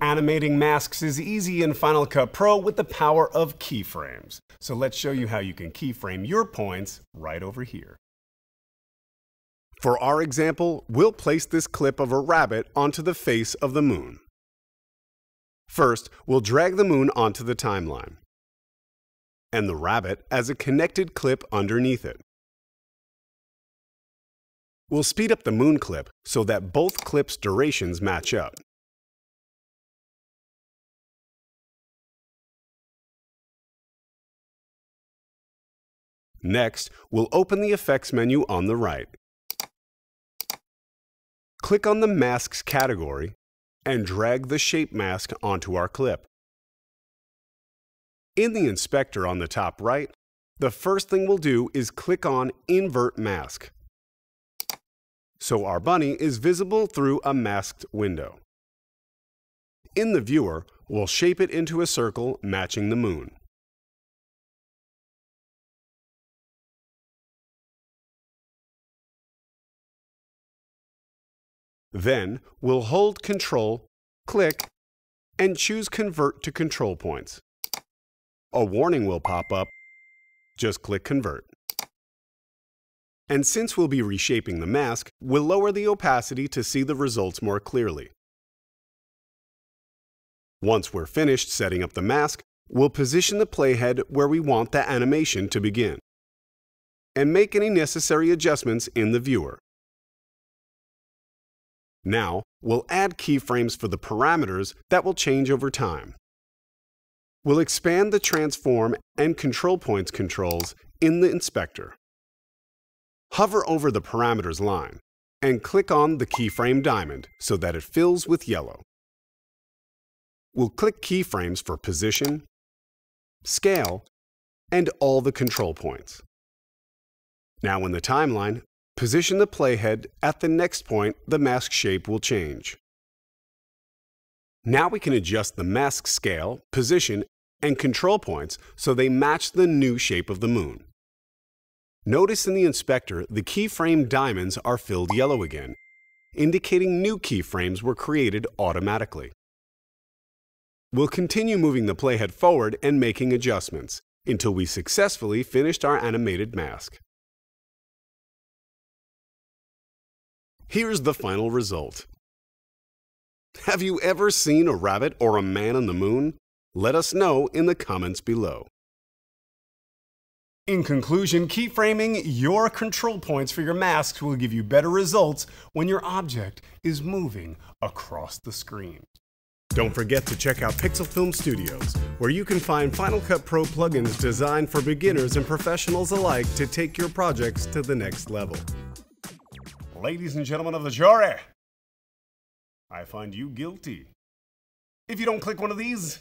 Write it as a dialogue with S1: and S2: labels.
S1: Animating masks is easy in Final Cut Pro with the power of keyframes. So let's show you how you can keyframe your points right over here. For our example, we'll place this clip of a rabbit onto the face of the moon. First, we'll drag the moon onto the timeline and the rabbit as a connected clip underneath it. We'll speed up the moon clip so that both clips' durations match up. Next, we'll open the Effects menu on the right. Click on the Masks category and drag the shape mask onto our clip. In the inspector on the top right, the first thing we'll do is click on Invert Mask. So our bunny is visible through a masked window. In the viewer, we'll shape it into a circle matching the moon. Then, we'll hold Control, click, and choose Convert to Control Points. A warning will pop up. Just click Convert. And since we'll be reshaping the mask, we'll lower the opacity to see the results more clearly. Once we're finished setting up the mask, we'll position the playhead where we want the animation to begin. And make any necessary adjustments in the viewer. Now, we'll add keyframes for the parameters that will change over time. We'll expand the transform and control points controls in the inspector. Hover over the parameters line and click on the keyframe diamond so that it fills with yellow. We'll click keyframes for position, scale, and all the control points. Now in the timeline, Position the playhead at the next point the mask shape will change. Now we can adjust the mask scale, position, and control points so they match the new shape of the moon. Notice in the inspector the keyframe diamonds are filled yellow again, indicating new keyframes were created automatically. We'll continue moving the playhead forward and making adjustments until we successfully finished our animated mask. Here's the final result. Have you ever seen a rabbit or a man on the moon? Let us know in the comments below. In conclusion, keyframing your control points for your masks will give you better results when your object is moving across the screen. Don't forget to check out Pixel Film Studios, where you can find Final Cut Pro plugins designed for beginners and professionals alike to take your projects to the next level. Ladies and gentlemen of the jury, I find you guilty. If you don't click one of these,